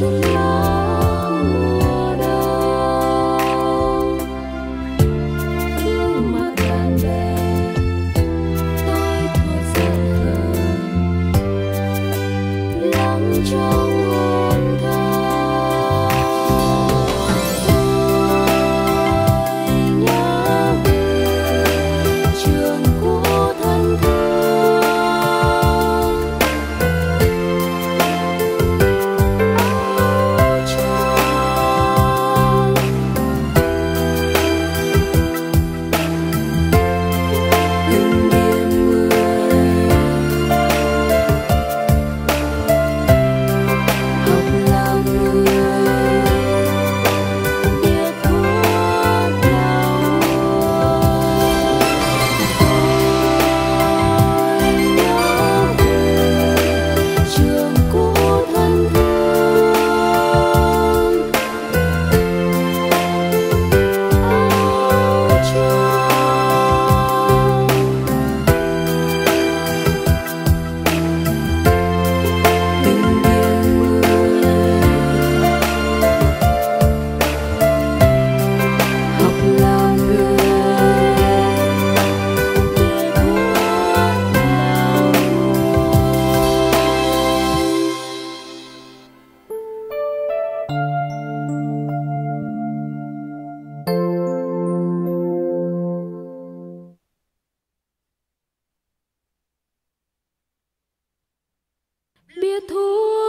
you biết thua.